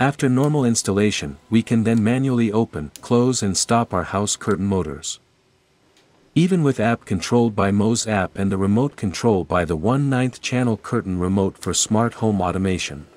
After normal installation, we can then manually open, close and stop our house curtain motors. Even with app controlled by MOES app and the remote control by the 1 9th channel curtain remote for smart home automation.